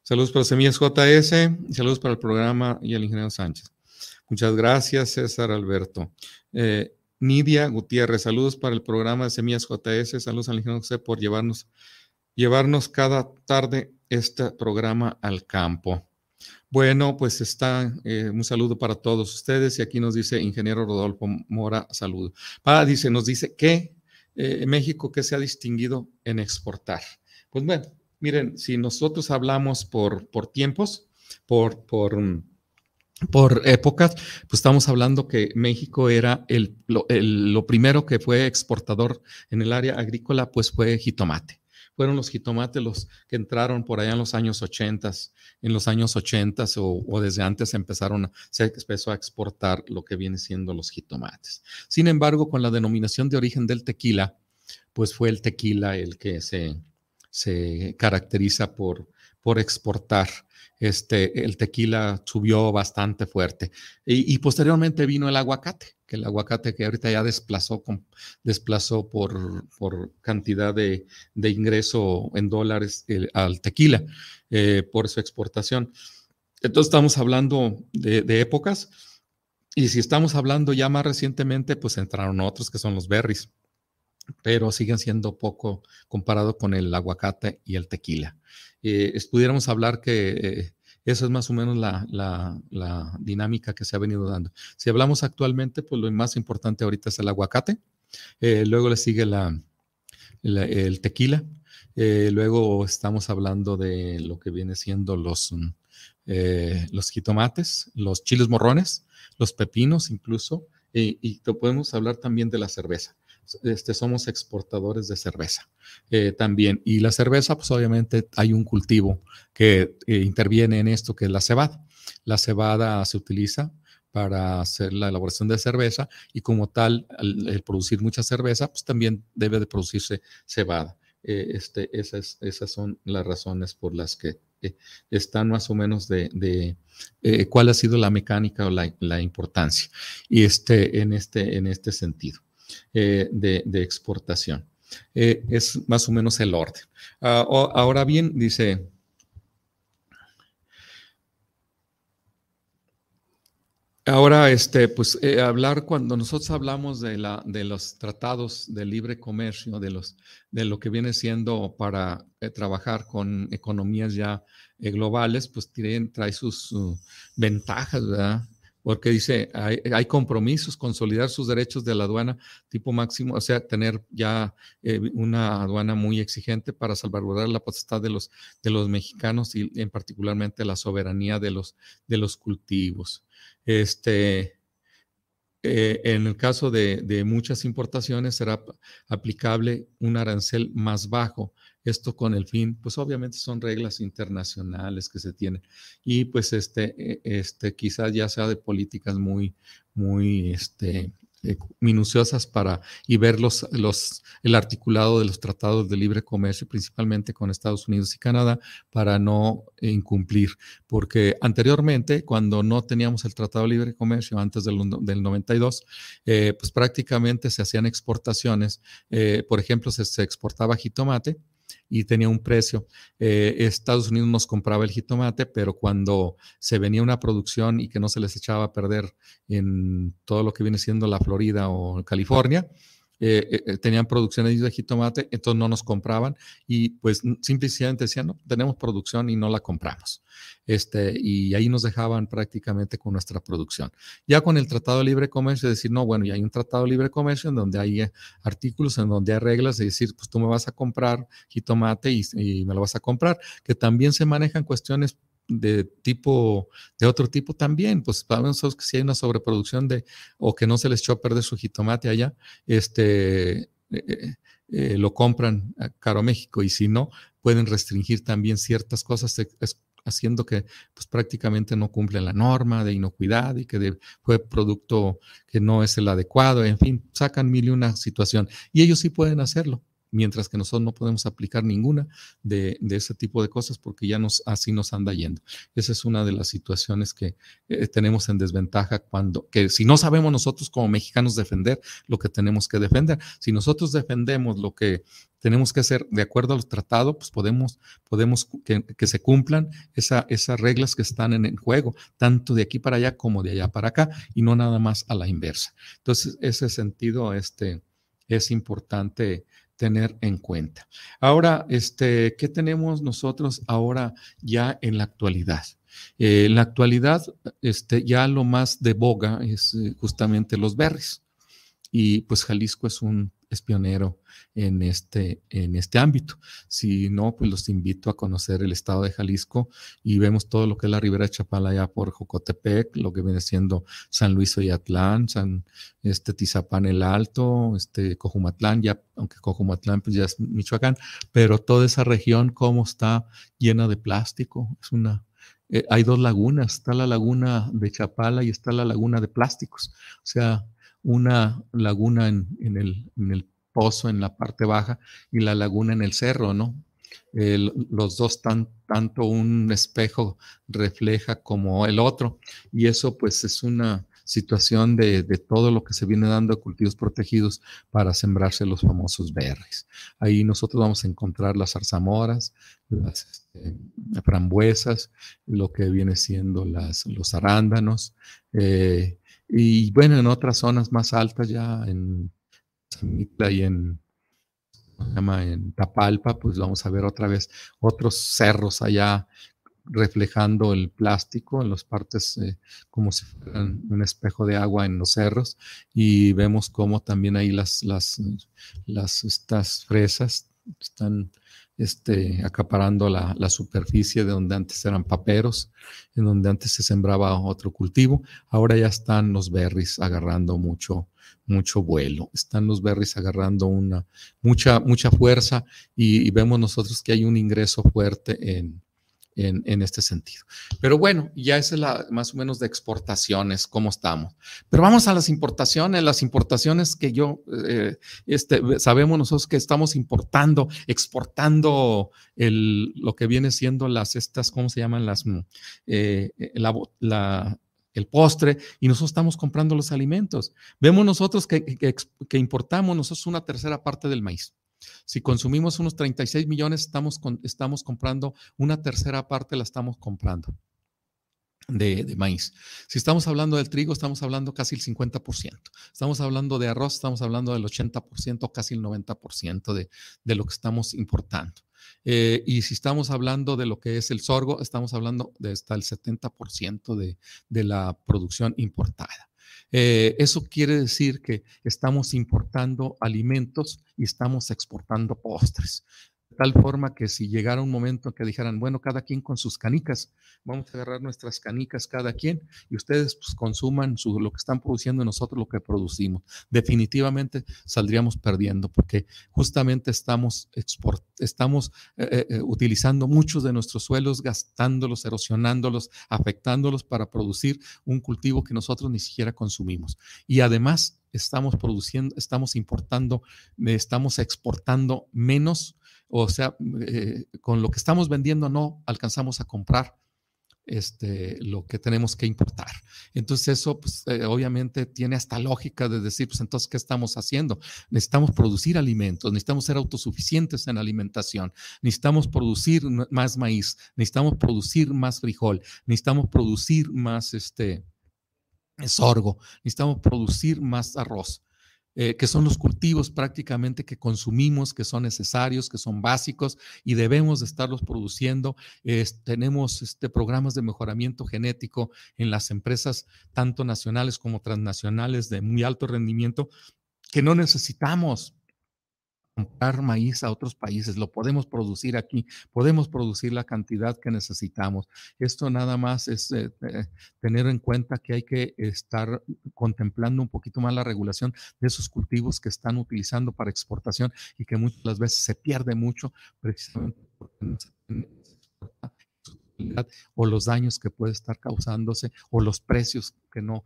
Saludos para Semillas JS, saludos para el programa y el ingeniero Sánchez. Muchas gracias, César Alberto. Eh, Nidia Gutiérrez, saludos para el programa de Semillas JS, saludos al ingeniero José por llevarnos, llevarnos cada tarde este programa al campo. Bueno, pues está eh, un saludo para todos ustedes y aquí nos dice ingeniero Rodolfo Mora, saludo. Para, dice, nos dice que eh, México que se ha distinguido en exportar. Pues bueno, miren, si nosotros hablamos por, por tiempos, por, por, mm, por épocas, pues estamos hablando que México era el, lo, primero que fue exportador en el área agrícola, pues fue jitomate. Fueron los jitomates los que entraron por allá en los años 80, en los años 80 o, o, desde antes empezaron, se empezó a exportar lo que viene siendo los jitomates. Sin embargo, con la denominación de origen del tequila, pues fue el tequila el que se, se caracteriza por, por exportar. Este, el tequila subió bastante fuerte. Y, posteriormente vino el aguacate, que el aguacate que ahorita ya desplazó, desplazó por, por cantidad de, ingreso en dólares eh, al tequila eh, por su exportación. Entonces estamos hablando de, de, épocas. Y si estamos hablando ya más recientemente, pues entraron otros que son los berries pero siguen siendo poco comparado con el aguacate y el tequila. Eh, pudiéramos hablar que eh, esa es más o menos la, dinámica que se ha venido dando. Si hablamos actualmente, pues lo más importante ahorita es el aguacate, eh, luego le sigue el tequila, luego estamos hablando de lo que viene siendo los, mm, los jitomates, los chiles morrones, los pepinos incluso, y podemos hablar también de la cerveza este, somos exportadores de cerveza eh, también. Y la cerveza, pues obviamente hay un cultivo que eh, interviene en esto, que es la cebada. La cebada se utiliza para hacer la elaboración de cerveza y como tal, el, producir mucha cerveza, pues también debe de producirse cebada. Eh, este, esas, esas son las razones por las que están más o menos de, cuál ha sido la mecánica o la, la, importancia y este, en, este, en este sentido. Eh, de, exportación. Eh, es más o menos el orden. Ah, ahora bien, dice, Ahora, este, pues eh, hablar cuando nosotros hablamos de, la, de los tratados de libre comercio, de, los, de lo que viene siendo para trabajar con economías ya globales, pues trae, sus ventajas, ¿verdad? Porque dice, hay, compromisos, consolidar sus derechos de la aduana tipo máximo, o sea, tener ya eh, una aduana muy exigente para salvaguardar la potestad de los, de los mexicanos y en particularmente la soberanía de los, de los cultivos. Este, eh, en el caso de, de, muchas importaciones será aplicable un arancel más bajo esto con el fin, pues obviamente son reglas internacionales que se tienen. Y pues este, e, este quizás ya sea de políticas muy, muy, este, eh, minuciosas para y ver los, los, el articulado de los tratados de libre comercio, principalmente con Estados Unidos y Canadá, para no incumplir. Porque anteriormente, cuando no teníamos el Tratado de Libre Comercio, antes del, del 92, eh, pues prácticamente se hacían exportaciones. Eh, por ejemplo, se, se exportaba jitomate y tenía un precio. Eh, Estados Unidos nos compraba el jitomate, pero cuando se venía una producción y que no se les echaba a perder en todo lo que viene siendo la Florida o California, eh, eh, tenían producciones de jitomate, entonces no nos compraban y pues simplemente decían, no, tenemos producción y no la compramos. Este, y ahí nos dejaban prácticamente con nuestra producción. Ya con el Tratado de Libre Comercio, decir, no, bueno, ya hay un Tratado de Libre Comercio en donde hay eh, artículos, en donde hay reglas, de decir, pues tú me vas a comprar jitomate y me lo vas a comprar, que también se manejan cuestiones de tipo, de otro tipo también, pues sabemos que si hay una sobreproducción de, o que no se les echó a perder su jitomate allá, este, eh, eh, eh, lo compran a Caro México y si no, pueden restringir también ciertas cosas, haciendo que pues prácticamente no cumplen la norma de inocuidad y que fue producto que no es el adecuado, en fin, sacan mil y una situación. Y ellos sí pueden hacerlo mientras que nosotros no podemos aplicar ninguna de, ese tipo de cosas porque ya nos, así nos anda yendo. Esa es una de las situaciones que eh, tenemos en desventaja cuando, que si no sabemos nosotros como mexicanos defender lo que tenemos que defender, si nosotros defendemos lo que tenemos que hacer de acuerdo a los tratados, pues podemos, podemos que, se cumplan esa, esas reglas que están en el juego, tanto de aquí para allá como de allá para acá, y no nada más a la inversa. Entonces, ese sentido, este, es importante tener en cuenta. Ahora, este, ¿qué tenemos nosotros ahora ya en la actualidad? Eh, en la actualidad, este, ya lo más de boga es eh, justamente los berries. Y pues Jalisco es un es pionero en este, en este ámbito. Si no, pues los invito a conocer el estado de Jalisco y vemos todo lo que es la Ribera de Chapala allá por Jocotepec, lo que viene siendo San Luis Oyatlán, San este, Tizapán el Alto, este, Cojumatlán, ya, aunque Cojumatlán pues ya es Michoacán, pero toda esa región cómo está llena de plástico. Es una, eh, hay dos lagunas, está la laguna de Chapala y está la laguna de plásticos. O sea, una laguna en, el, pozo, en la parte baja, y la laguna en el cerro, ¿no? los dos tan, tanto un espejo refleja como el otro y eso pues es una situación de, todo lo que se viene dando a cultivos protegidos para sembrarse los famosos berries. Ahí nosotros vamos a encontrar las zarzamoras, las este, frambuesas, lo que viene siendo las, los arándanos, eh, y bueno, en otras zonas más altas ya en Samitla y en llama en Tapalpa, pues vamos a ver otra vez otros cerros allá reflejando el plástico en las partes eh, como si fueran un espejo de agua en los cerros y vemos cómo también ahí las, las, las estas fresas están este, acaparando la, la, superficie de donde antes eran paperos, en donde antes se sembraba otro cultivo. Ahora ya están los berries agarrando mucho, mucho vuelo. Están los berries agarrando una, mucha, mucha fuerza y vemos nosotros que hay un ingreso fuerte en, en, este sentido. Pero bueno, ya es la más o menos de exportaciones, cómo estamos. Pero vamos a las importaciones, las importaciones que yo, eh, este, sabemos nosotros que estamos importando, exportando el, lo que viene siendo las, estas, ¿cómo se llaman? Las, mm, eh, el postre y nosotros estamos comprando los alimentos. Vemos nosotros que, que importamos nosotros una tercera parte del maíz. Si consumimos unos 36 millones, estamos, estamos comprando una tercera parte, la estamos comprando. De, maíz. Si estamos hablando del trigo, estamos hablando casi el 50%. Estamos hablando de arroz, estamos hablando del 80%, casi el 90% de, de, lo que estamos importando. Eh, y si estamos hablando de lo que es el sorgo, estamos hablando de hasta el 70% de, de la producción importada. Eh, eso quiere decir que estamos importando alimentos y estamos exportando postres tal forma que si llegara un momento que dijeran, bueno, cada quien con sus canicas, vamos a agarrar nuestras canicas cada quien y ustedes pues, consuman lo que están produciendo y nosotros lo que producimos. Definitivamente saldríamos perdiendo porque justamente estamos, export, estamos eh, eh, utilizando muchos de nuestros suelos, gastándolos, erosionándolos, afectándolos para producir un cultivo que nosotros ni siquiera consumimos. Y además estamos produciendo, estamos importando, estamos exportando menos o sea, eh, con lo que estamos vendiendo no alcanzamos a comprar este, lo que tenemos que importar. Entonces eso pues, eh, obviamente tiene hasta lógica de decir, pues entonces, ¿qué estamos haciendo? Necesitamos producir alimentos, necesitamos ser autosuficientes en alimentación, necesitamos producir más maíz, necesitamos producir más frijol, necesitamos producir más este, sorgo, necesitamos producir más arroz. Eh, que son los cultivos prácticamente que consumimos, que son necesarios, que son básicos y debemos de estarlos produciendo. tenemos este, programas de mejoramiento genético en las empresas, tanto nacionales como transnacionales, de muy alto rendimiento, que no necesitamos comprar maíz a otros países, lo podemos producir aquí, podemos producir la cantidad que necesitamos. Esto nada más es eh, eh, tener en cuenta que hay que estar contemplando un poquito más la regulación de esos cultivos que están utilizando para exportación y que muchas veces se pierde mucho precisamente porque no se o los daños que puede estar causándose o los precios que no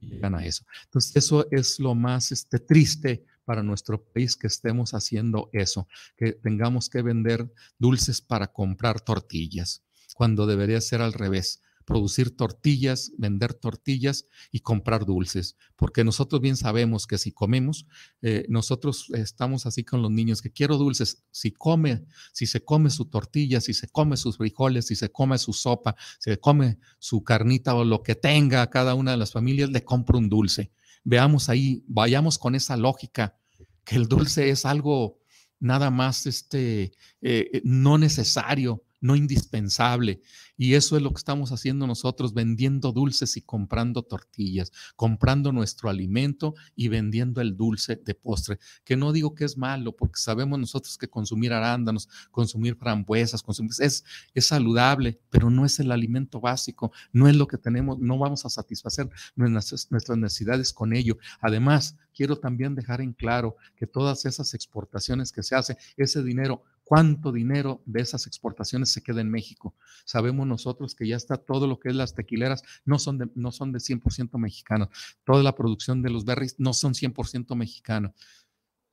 llegan a eso. Entonces, eso es lo más este, triste para nuestro país que estemos haciendo eso, que tengamos que vender dulces para comprar tortillas, cuando debería ser al revés producir tortillas, vender tortillas y comprar dulces, porque nosotros bien sabemos que si comemos, eh, nosotros estamos así con los niños, que quiero dulces, si come, si se come su tortilla, si se come sus frijoles, si se come su sopa, si se come su carnita o lo que tenga cada una de las familias, le compro un dulce veamos ahí, vayamos con esa lógica, que el dulce es algo nada más este, eh, no necesario, no indispensable. Y eso es lo que estamos haciendo nosotros, vendiendo dulces y comprando tortillas, comprando nuestro alimento y vendiendo el dulce de postre, que no digo que es malo, porque sabemos nosotros que consumir arándanos, consumir frambuesas, consumir, es, es saludable, pero no es el alimento básico, no es lo que tenemos, no vamos a satisfacer nuestras, nuestras necesidades con ello. Además, quiero también dejar en claro que todas esas exportaciones que se hacen, ese dinero cuánto dinero de esas exportaciones se queda en México. Sabemos nosotros que ya está todo lo que es las tequileras, no son de, no son de 100% mexicanos. Toda la producción de los berries no son 100% mexicanos.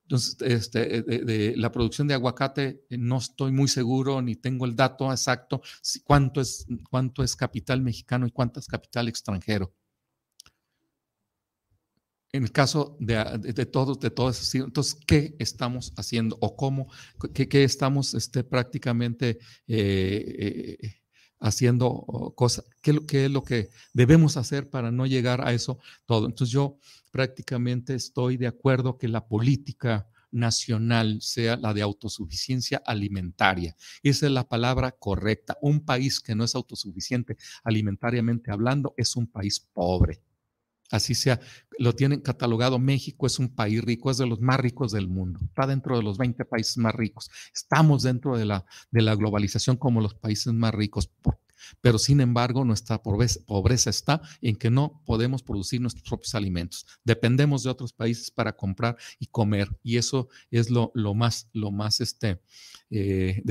Entonces, este, de, la producción de aguacate, no estoy muy seguro ni tengo el dato exacto cuánto es, cuánto es capital mexicano y cuánto es capital extranjero en el caso de, de, todos, de todos, entonces, ¿qué estamos haciendo o cómo, qué, estamos este, prácticamente eh, eh, haciendo cosas, ¿Qué, qué, es lo que debemos hacer para no llegar a eso todo? Entonces, yo prácticamente estoy de acuerdo que la política nacional sea la de autosuficiencia alimentaria. Esa es la palabra correcta. Un país que no es autosuficiente alimentariamente hablando es un país pobre así sea, lo tienen catalogado, México es un país rico, es de los más ricos del mundo, está dentro de los 20 países más ricos, estamos dentro de la, de la globalización como los países más ricos, pero sin embargo nuestra pobreza, pobreza, está en que no podemos producir nuestros propios alimentos, dependemos de otros países para comprar y comer, y eso es lo, más, lo más este, eh,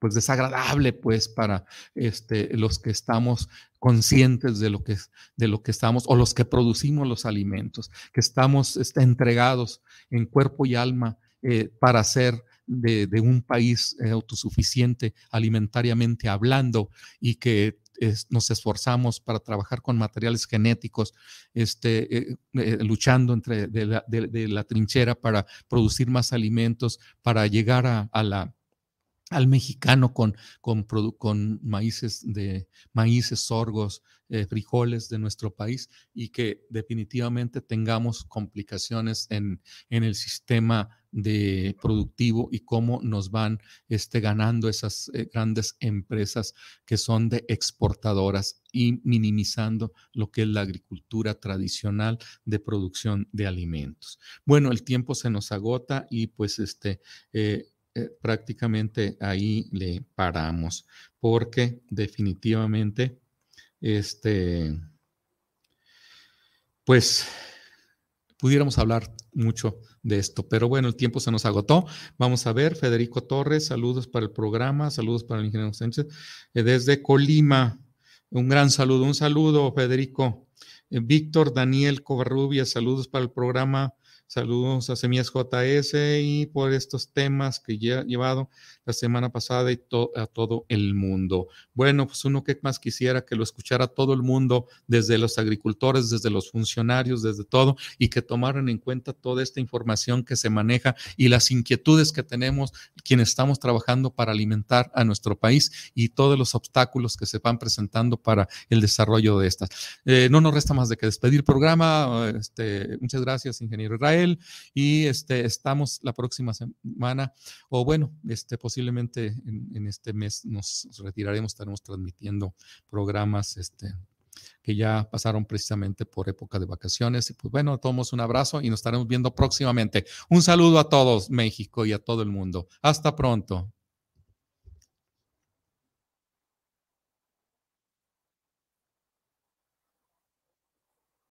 pues desagradable pues para este, los que estamos conscientes de lo que, de lo que estamos o los que producimos los alimentos, que estamos este, entregados en cuerpo y alma eh, para ser de, un país eh, autosuficiente alimentariamente hablando y que nos esforzamos para trabajar con materiales genéticos, este, eh, luchando entre de la, trinchera para producir más alimentos, para llegar a la al mexicano con, con, con maíces, de, maíces, sorgos, eh, frijoles de nuestro país y que definitivamente tengamos complicaciones en, en el sistema de productivo y cómo nos van este, ganando esas eh, grandes empresas que son de exportadoras y minimizando lo que es la agricultura tradicional de producción de alimentos. Bueno, el tiempo se nos agota y pues este, eh, eh, prácticamente ahí le paramos, porque definitivamente, este, pues pudiéramos hablar mucho de esto, pero bueno, el tiempo se nos agotó. Vamos a ver, Federico Torres, saludos para el programa, saludos para el ingeniero Sánchez, eh, desde Colima. Un gran saludo, un saludo, Federico. Eh, Víctor Daniel Covarrubias, saludos para el programa. Saludos a Semillas JS y por estos temas que ya he llevado la semana pasada y a todo el mundo. Bueno, pues uno que más quisiera que lo escuchara todo el mundo, desde los agricultores, desde los funcionarios, desde todo, y que tomaran en cuenta toda esta información que se maneja y las inquietudes que tenemos quienes estamos trabajando para alimentar a nuestro país y todos los obstáculos que se van presentando para el desarrollo de estas. Eh, no nos resta más de que despedir el programa. Este, muchas gracias, ingeniero Israel y este, estamos la próxima semana, o bueno, este, posiblemente en, este mes nos retiraremos, estaremos transmitiendo programas este, que ya pasaron precisamente por época de vacaciones. Y pues bueno, tomamos un abrazo y nos estaremos viendo próximamente. Un saludo a todos, México y a todo el mundo. Hasta pronto.